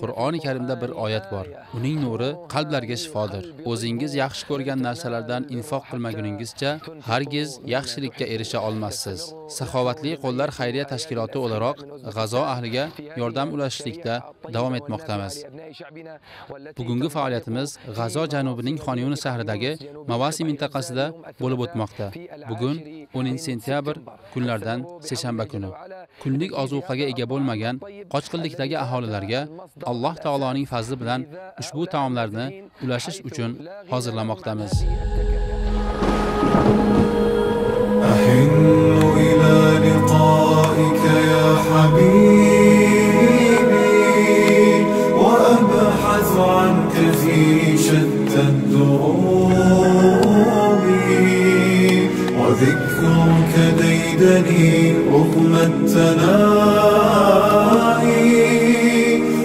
qur'oni karimda bir oyat bor. Uning nuri qalblarga shifodir. O'zingiz yaxshi ko'rgan narsalardan infoq qilmaguningizcha hargiz yaxshilikka erisha olmassiz. Saxovatli qo'llar xayriya tashkiloti o'laroq g'azo ahliga yordam ulashishlikda davom etmoqdamiz. Bugungi faoliyatimiz g'azo janubining xonyuni shahridagi mavasi mintaqasida bo'lib o'tmoqda. Bugun 10 sentyabr kunlardan seshanba kuni kunlik ozuqaga ega bo'lmagan qochqinlikdagi aholilarga alloh taoloning fazli bilan ushbu taomlarni ulashish uchun hozirlamoqdamiz أحن إلى لقائك يا حبيبي وأبحث عنك في شتى الدروب وذكرك ديدني رغم التناهي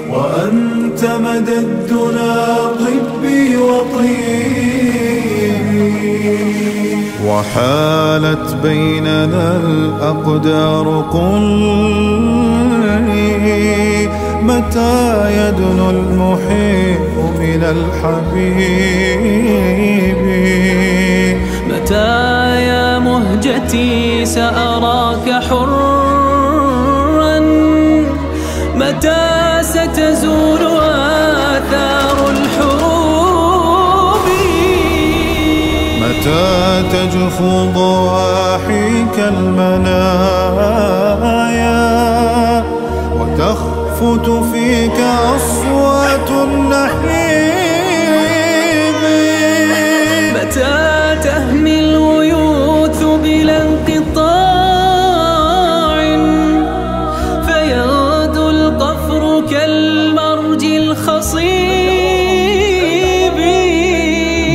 وأنت مدى الدنا طبي وطيبي وحالت بيننا الأقدار قل لي متى يدنو المحب من الحبيب؟ متى مهجتي سأراك حرا. متى ستزول آثار الحروب؟ متى تجفو ضواحيك المنايا؟ وتخفت فيك الخصيب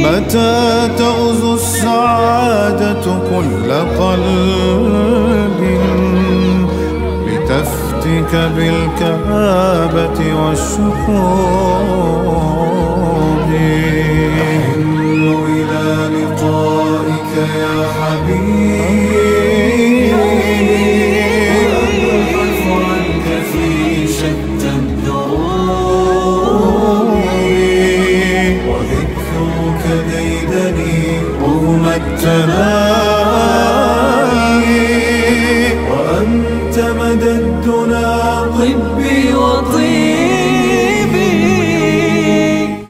متى تغزو السعادة كل قلب لتفتك بالكآبة والشحوب أحن إلى لقائك يا حبيبي أنت مددنا طبي وطبي